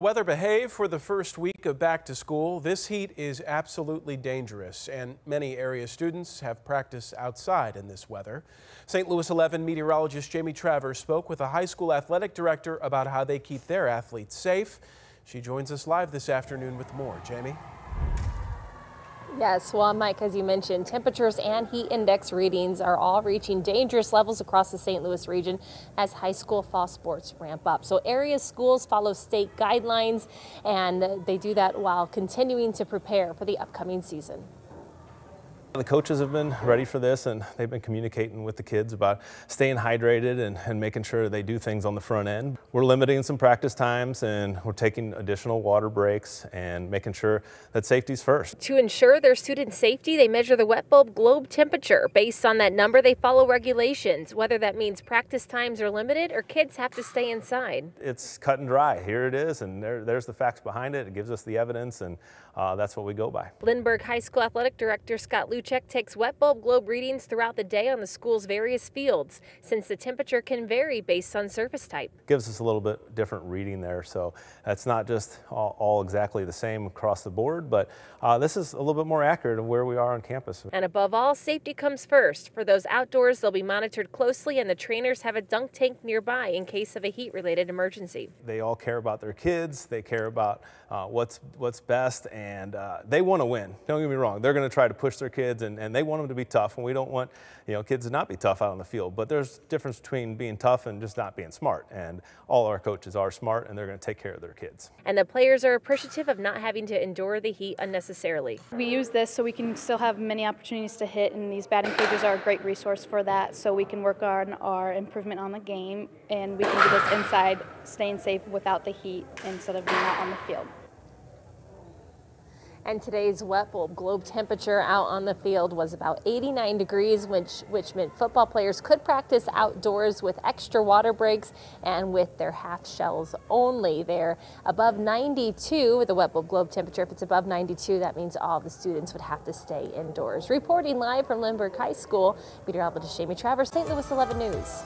Weather behave for the first week of back to school. This heat is absolutely dangerous, and many area students have practice outside in this weather. St. Louis 11 meteorologist Jamie Travers spoke with a high school athletic director about how they keep their athletes safe. She joins us live this afternoon with more. Jamie? Yes, well, Mike, as you mentioned, temperatures and heat index readings are all reaching dangerous levels across the St. Louis region as high school fall sports ramp up. So area schools follow state guidelines and they do that while continuing to prepare for the upcoming season. The coaches have been ready for this and they've been communicating with the kids about staying hydrated and, and, making sure they do things on the front end. We're limiting some practice times and we're taking additional water breaks and making sure that safety's first. To ensure their student safety, they measure the wet bulb globe temperature. Based on that number, they follow regulations, whether that means practice times are limited or kids have to stay inside. It's cut and dry. Here it is and there, there's the facts behind it. It gives us the evidence and uh, that's what we go by. Lindbergh High School Athletic Director Scott Luchek takes wet bulb globe readings throughout the day on the school's various fields, since the temperature can vary based on surface type. Gives us a little bit different reading there, so it's not just all, all exactly the same across the board, but uh, this is a little bit more accurate of where we are on campus. And above all, safety comes first. For those outdoors, they'll be monitored closely, and the trainers have a dunk tank nearby in case of a heat-related emergency. They all care about their kids. They care about uh, what's what's best, and uh, they want to win. Don't get me wrong. They're going to try to push their kids, and, and they want them to be tough, and we don't want you know kids to not be tough out on the field. But there's a difference between being tough and just not being smart. And all our coaches are smart, and they're going to take care of their kids. And the players are appreciative of not having to endure the heat unnecessarily. We use this so we can still have many opportunities to hit, and these batting cages are a great resource for that. So we can work on our improvement on the game, and we can do this inside, staying safe without the heat instead of being out on the field. And today's wet bulb globe temperature out on the field was about 89 degrees, which, which meant football players could practice outdoors with extra water breaks and with their half shells only. They're above 92 with the wet bulb globe temperature. If it's above 92, that means all the students would have to stay indoors. Reporting live from Lindbergh High School, meteorologist Jamie Travers, St. Louis 11 News.